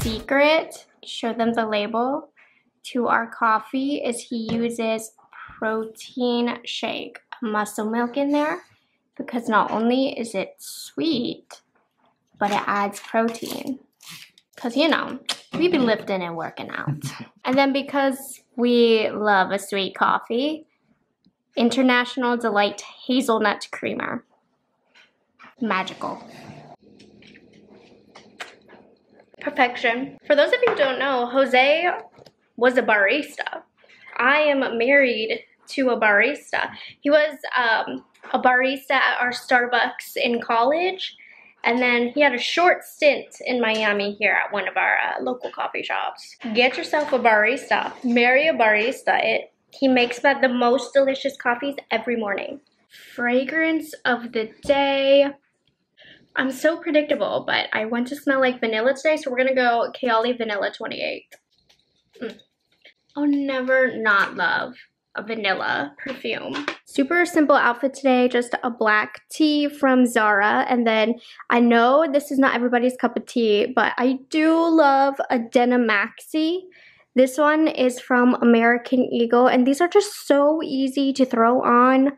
Secret, show them the label, to our coffee is he uses protein shake, muscle milk in there because not only is it sweet, but it adds protein. Because, you know, we be lifting and working out. and then because we love a sweet coffee, International Delight Hazelnut Creamer. Magical. Perfection. For those of you who don't know, Jose was a barista. I am married to a barista. He was um, a barista at our Starbucks in college. And then he had a short stint in Miami here at one of our uh, local coffee shops. Get yourself a barista. Marry a barista. It He makes the most delicious coffees every morning. Fragrance of the day. I'm so predictable, but I want to smell like vanilla today, so we're gonna go Kayali Vanilla 28. Mm. I'll never not love a vanilla perfume. Super simple outfit today, just a black tee from Zara. And then I know this is not everybody's cup of tea, but I do love a denim maxi. This one is from American Eagle, and these are just so easy to throw on.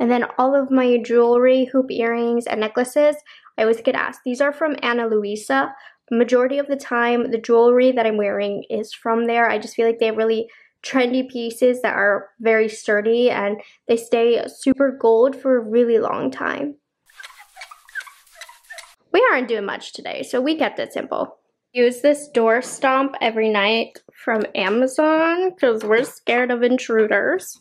And then all of my jewelry, hoop earrings, and necklaces, I always get asked. These are from Ana Luisa. Majority of the time, the jewelry that I'm wearing is from there. I just feel like they have really trendy pieces that are very sturdy and they stay super gold for a really long time. We aren't doing much today, so we kept it simple. Use this door stomp every night from Amazon because we're scared of intruders.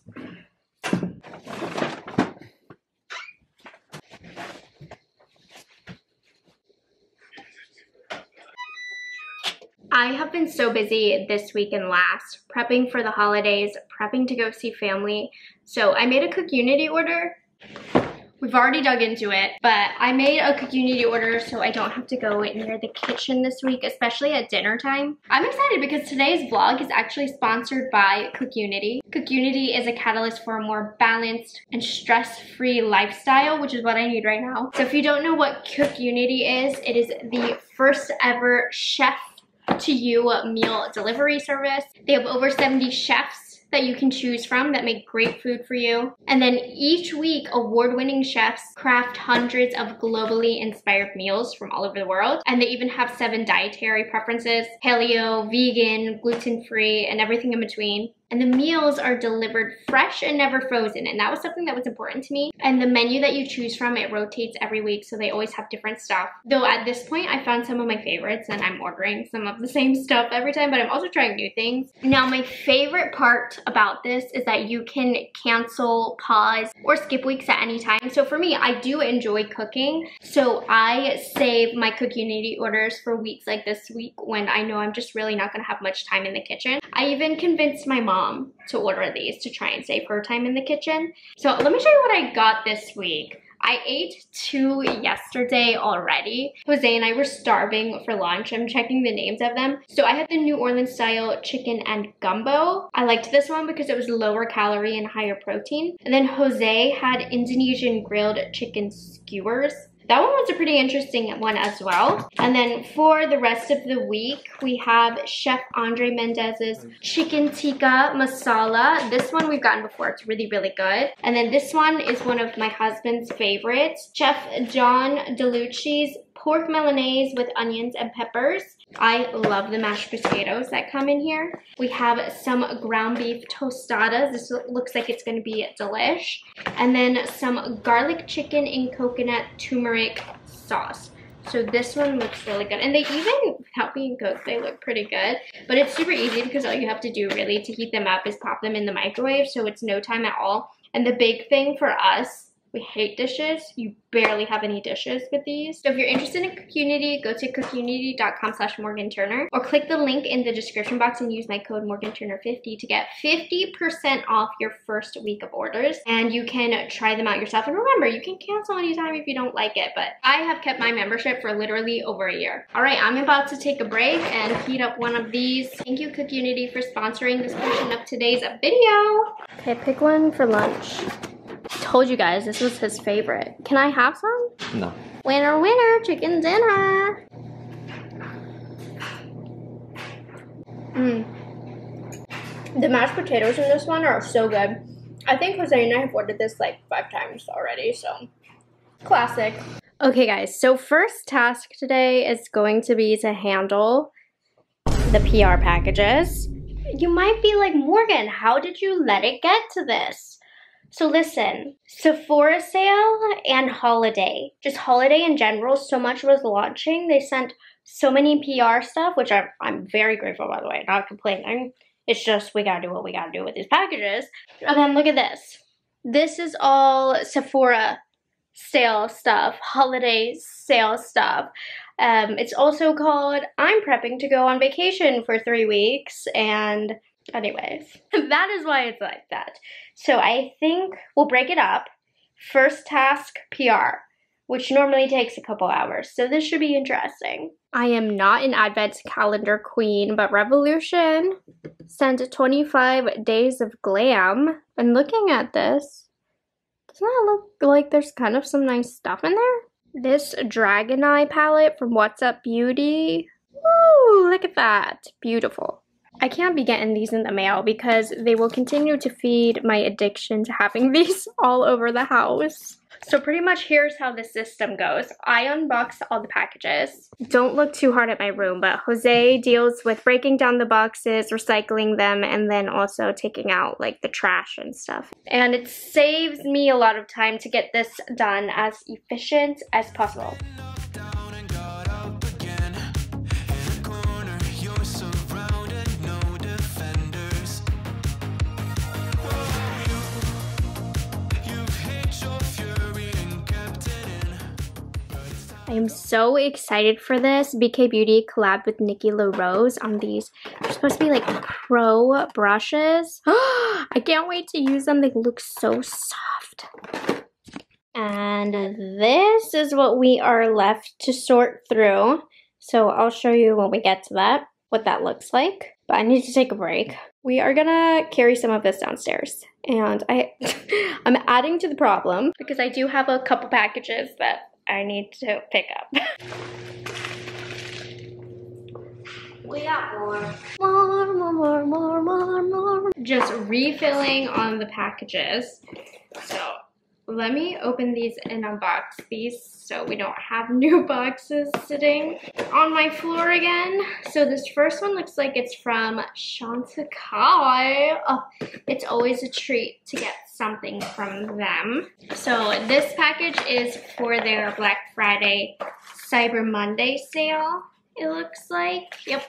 I have been so busy this week and last, prepping for the holidays, prepping to go see family. So I made a Cook Unity order. We've already dug into it, but I made a Cook Unity order so I don't have to go near the kitchen this week, especially at dinner time. I'm excited because today's vlog is actually sponsored by Cook Unity. Cook Unity is a catalyst for a more balanced and stress-free lifestyle, which is what I need right now. So if you don't know what Cook Unity is, it is the first ever chef to you meal delivery service. They have over 70 chefs that you can choose from that make great food for you. And then each week, award-winning chefs craft hundreds of globally inspired meals from all over the world. And they even have seven dietary preferences, paleo, vegan, gluten-free, and everything in between and the meals are delivered fresh and never frozen. And that was something that was important to me. And the menu that you choose from it rotates every week so they always have different stuff. Though at this point I found some of my favorites and I'm ordering some of the same stuff every time but I'm also trying new things. Now my favorite part about this is that you can cancel pause or skip weeks at any time. So for me I do enjoy cooking. So I save my Cook Unity orders for weeks like this week when I know I'm just really not gonna have much time in the kitchen. I even convinced my mom mom to order these to try and save her time in the kitchen. So let me show you what I got this week. I ate two yesterday already. Jose and I were starving for lunch. I'm checking the names of them. So I had the New Orleans style chicken and gumbo. I liked this one because it was lower calorie and higher protein. And then Jose had Indonesian grilled chicken skewers. That one was a pretty interesting one as well. And then for the rest of the week, we have Chef Andre Mendez's Chicken Tikka Masala. This one we've gotten before. It's really, really good. And then this one is one of my husband's favorites. Chef John DeLucci's pork Milanese with onions and peppers. I love the mashed potatoes that come in here. We have some ground beef tostadas. This looks like it's gonna be delish. And then some garlic chicken in coconut turmeric sauce. So this one looks really good. And they even, without being cooked, they look pretty good. But it's super easy because all you have to do really to heat them up is pop them in the microwave. So it's no time at all. And the big thing for us we hate dishes. You barely have any dishes with these. So if you're interested in Cookunity, go to cookunity.com slash Morgan Turner or click the link in the description box and use my code Morgan Turner 50 to get 50% off your first week of orders. And you can try them out yourself. And remember, you can cancel anytime if you don't like it, but I have kept my membership for literally over a year. All right, I'm about to take a break and heat up one of these. Thank you Cookunity for sponsoring this portion of today's video. Okay, pick one for lunch told you guys this was his favorite. Can I have some? No. Winner, winner, chicken dinner. Mmm. The mashed potatoes in this one are so good. I think Jose and I have ordered this like five times already, so classic. Okay guys, so first task today is going to be to handle the PR packages. You might be like, Morgan, how did you let it get to this? So listen, Sephora sale and holiday, just holiday in general, so much was launching. They sent so many PR stuff, which I'm, I'm very grateful by the way, not complaining. It's just we gotta do what we gotta do with these packages. And then look at this. This is all Sephora sale stuff, holiday sale stuff. Um, it's also called I'm prepping to go on vacation for three weeks and anyways, that is why it's like that. So I think we'll break it up. First task, PR which normally takes a couple hours. So this should be interesting. I am not an advent calendar queen, but Revolution sent 25 days of glam. And looking at this, doesn't that look like there's kind of some nice stuff in there? This Dragon Eye palette from What's Up Beauty. Woo, look at that. Beautiful. I can't be getting these in the mail because they will continue to feed my addiction to having these all over the house. So pretty much here's how the system goes. I unbox all the packages. Don't look too hard at my room, but Jose deals with breaking down the boxes, recycling them, and then also taking out like the trash and stuff. And it saves me a lot of time to get this done as efficient as possible. I am so excited for this. BK Beauty collab with Nikki LaRose on these. They're supposed to be like pro brushes. I can't wait to use them. They look so soft. And this is what we are left to sort through. So I'll show you when we get to that, what that looks like. But I need to take a break. We are gonna carry some of this downstairs. And I, I'm adding to the problem because I do have a couple packages that I need to pick up. we got more. More, more, more, more, more, more. Just refilling on the packages. So let me open these and unbox these so we don't have new boxes sitting on my floor again. So this first one looks like it's from Chantecaille. Oh, it's always a treat to get something from them. So this package is for their Black Friday Cyber Monday sale, it looks like. Yep.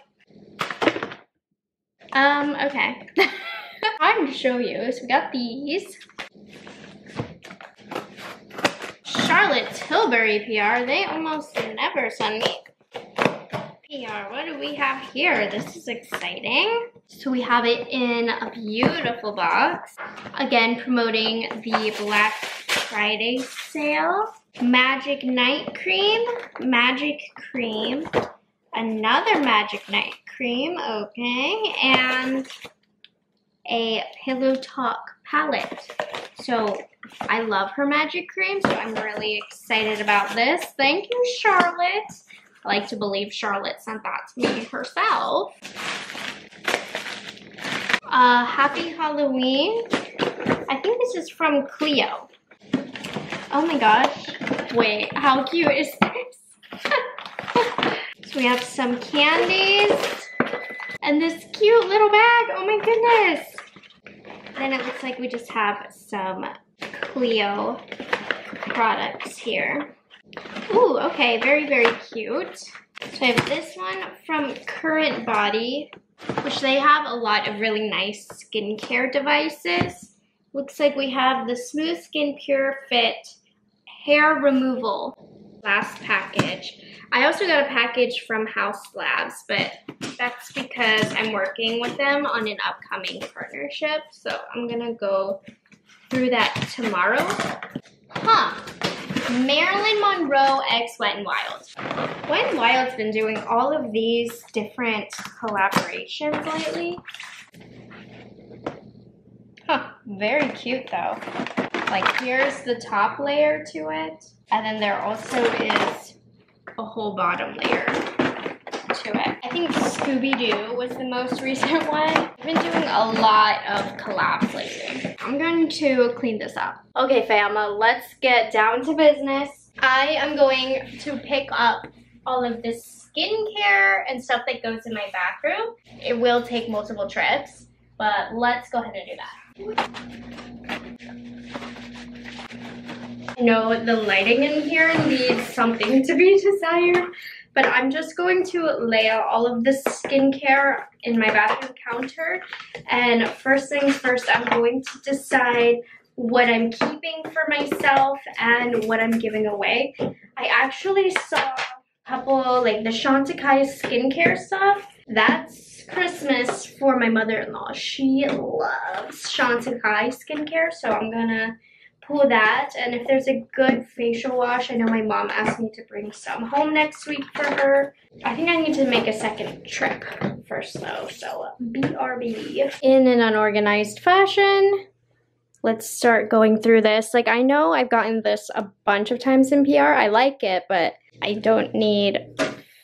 Um, okay. I'm to show you. So we got these. Charlotte Tilbury PR, they almost never send me PR. What do we have here? This is exciting. So we have it in a beautiful box. Again, promoting the Black Friday sale. Magic Night Cream, Magic Cream, another Magic Night Cream, okay, and a Pillow Talk palette. So I love her Magic Cream, so I'm really excited about this. Thank you, Charlotte. I like to believe Charlotte sent that to me herself. Uh, Happy Halloween. I think this is from Cleo. Oh my gosh. Wait, how cute is this? so we have some candies and this cute little bag. Oh my goodness. Then it looks like we just have some Cleo products here. Ooh, okay, very, very cute. So I have this one from Current Body, which they have a lot of really nice skincare devices. Looks like we have the Smooth Skin Pure Fit Hair Removal last package. I also got a package from House Labs, but that's because I'm working with them on an upcoming partnership. So I'm gonna go through that tomorrow. Huh. Marilyn Monroe X Wet n Wild. Wet n Wild's been doing all of these different collaborations lately. Huh, very cute though. Like here's the top layer to it, and then there also is a whole bottom layer to it. I think Scooby-Doo was the most recent one. I've been doing a lot of collabs lately. I'm going to clean this up. Okay, fam, let's get down to business. I am going to pick up all of this skincare and stuff that goes in my bathroom. It will take multiple trips, but let's go ahead and do that. I know the lighting in here needs something to be desired, but I'm just going to lay out all of the skincare in my bathroom counter. And first things first, I'm going to decide what I'm keeping for myself and what I'm giving away. I actually saw a couple, like the Chantecaille skincare stuff. That's Christmas for my mother-in-law. She loves Chantecaille skincare, so I'm gonna pull that. And if there's a good facial wash, I know my mom asked me to bring some home next week for her. I think I need to make a second trip first though, so uh, BRB. In an unorganized fashion, let's start going through this. Like I know I've gotten this a bunch of times in PR. I like it, but I don't need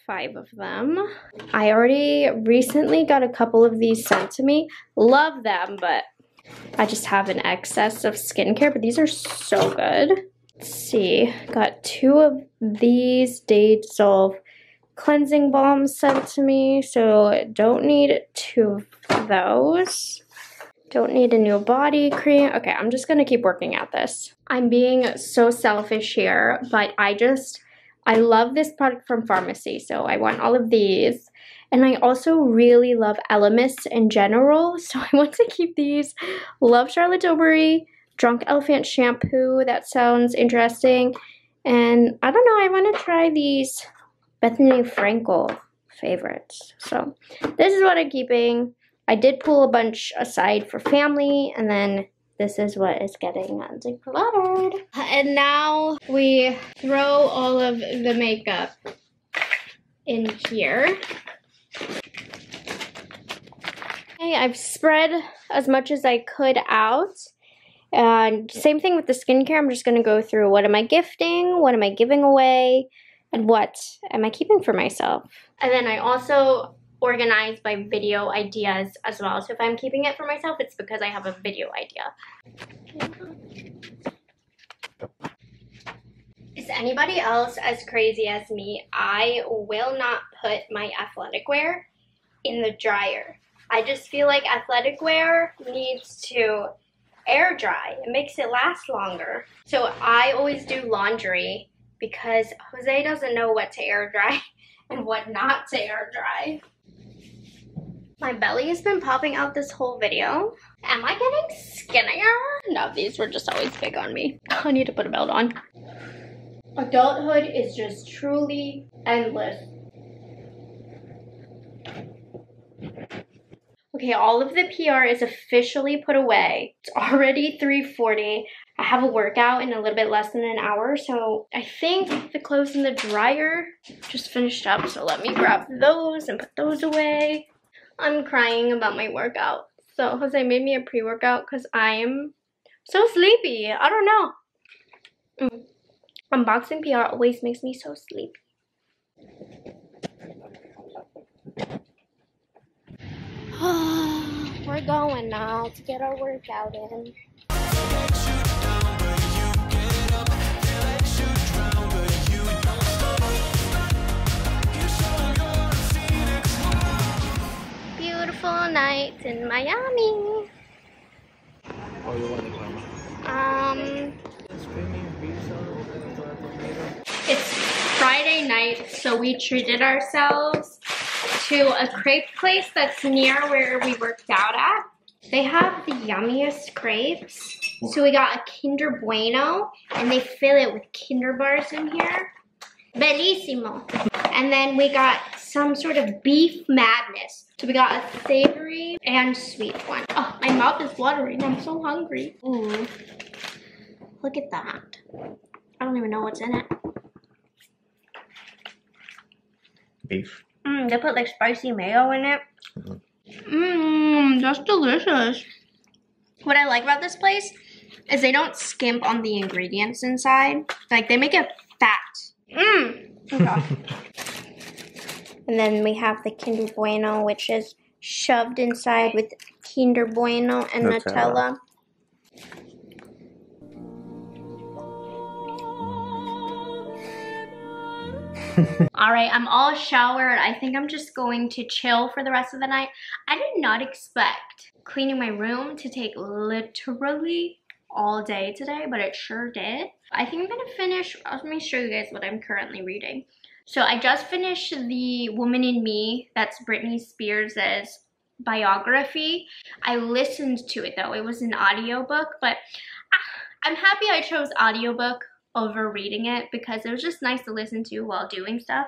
five of them. I already recently got a couple of these sent to me. Love them, but I just have an excess of skincare, but these are so good. Let's see, got two of these Day Dissolve cleansing balms sent to me, so don't need two of those. Don't need a new body cream. Okay, I'm just gonna keep working at this. I'm being so selfish here, but I just, I love this product from Farmacy, so I want all of these. And I also really love Elemis in general, so I want to keep these. Love Charlotte Tilbury, Drunk Elephant shampoo, that sounds interesting. And I don't know, I want to try these Bethenny Frankel favorites. So this is what I'm keeping. I did pull a bunch aside for family, and then this is what is getting decluttered. And now we throw all of the makeup in here. Okay, I've spread as much as I could out. And same thing with the skincare. I'm just going to go through what am I gifting, what am I giving away, and what am I keeping for myself. And then I also organize by video ideas as well. So if I'm keeping it for myself, it's because I have a video idea. Is anybody else as crazy as me? I will not put my athletic wear in the dryer. I just feel like athletic wear needs to air dry. It makes it last longer. So I always do laundry because Jose doesn't know what to air dry and what not to air dry. My belly has been popping out this whole video. Am I getting skinnier? No, these were just always big on me. I need to put a belt on. Adulthood is just truly endless. Okay, all of the PR is officially put away. It's already 3.40. I have a workout in a little bit less than an hour, so I think the clothes in the dryer just finished up. So let me grab those and put those away. I'm crying about my workout. So Jose made me a pre-workout because I am so sleepy. I don't know. Mm. Unboxing PR always makes me so sleepy. We're going now to get our workout in. Beautiful night in Miami. Oh, you Um, So we treated ourselves to a crepe place that's near where we worked out at. They have the yummiest crepes. So we got a Kinder Bueno, and they fill it with Kinder bars in here. Bellissimo. And then we got some sort of beef madness. So we got a savory and sweet one. Oh, my mouth is watering. I'm so hungry. Ooh. Look at that. I don't even know what's in it. Beef. Mmm, they put like spicy mayo in it. Mmm, that's delicious. What I like about this place is they don't skimp on the ingredients inside. Like they make it fat. Mmm. Okay. And then we have the Kinder Bueno, which is shoved inside with Kinder Bueno and Nutella. Nutella. all right, I'm all showered. I think I'm just going to chill for the rest of the night. I did not expect cleaning my room to take literally all day today, but it sure did. I think I'm gonna finish, let me show you guys what I'm currently reading. So I just finished The Woman in Me, that's Britney Spears' biography. I listened to it though, it was an audiobook, but ah, I'm happy I chose audiobook over reading it because it was just nice to listen to while doing stuff.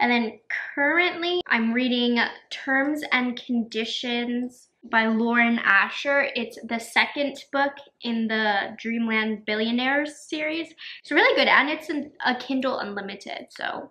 And then currently I'm reading Terms and Conditions by Lauren Asher. It's the second book in the Dreamland Billionaires series. It's really good and it's an, a Kindle Unlimited, so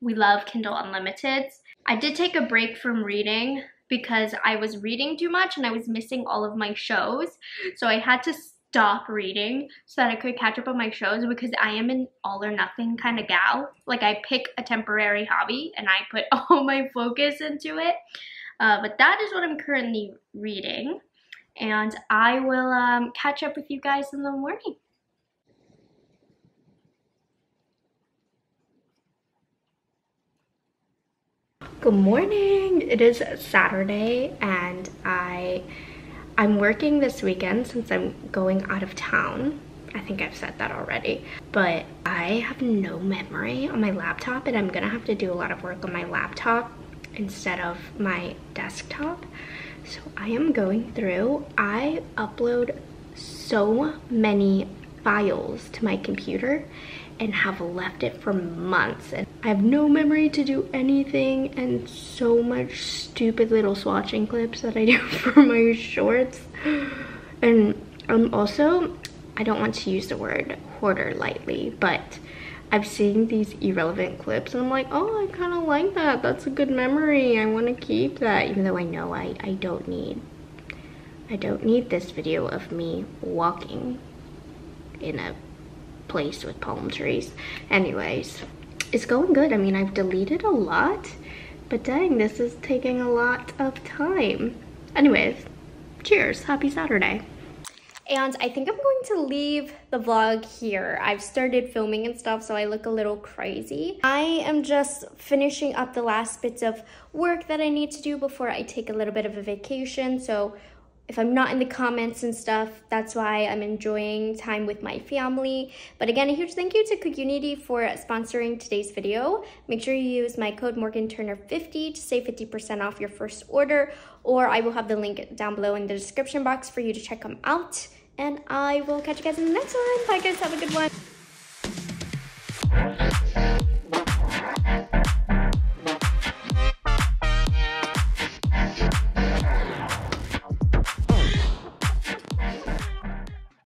we love Kindle Unlimiteds. I did take a break from reading because I was reading too much and I was missing all of my shows. So I had to stop reading so that I could catch up on my shows because I am an all or nothing kind of gal. Like I pick a temporary hobby and I put all my focus into it. Uh, but that is what I'm currently reading. And I will um, catch up with you guys in the morning. Good morning. It is Saturday and I I'm working this weekend since I'm going out of town. I think I've said that already. But I have no memory on my laptop and I'm gonna have to do a lot of work on my laptop instead of my desktop. So I am going through, I upload so many files to my computer and have left it for months and I have no memory to do anything and so much stupid little swatching clips that I do for my shorts. And um also I don't want to use the word hoarder lightly but I've seen these irrelevant clips and I'm like oh I kind of like that. That's a good memory. I want to keep that even though I know I, I don't need I don't need this video of me walking in a place with palm trees. Anyways, it's going good. I mean, I've deleted a lot, but dang, this is taking a lot of time. Anyways, cheers. Happy Saturday. And I think I'm going to leave the vlog here. I've started filming and stuff, so I look a little crazy. I am just finishing up the last bits of work that I need to do before I take a little bit of a vacation. So if I'm not in the comments and stuff, that's why I'm enjoying time with my family. But again, a huge thank you to Cookunity for sponsoring today's video. Make sure you use my code MorganTurner50 to save 50% off your first order, or I will have the link down below in the description box for you to check them out. And I will catch you guys in the next one. Bye guys, have a good one.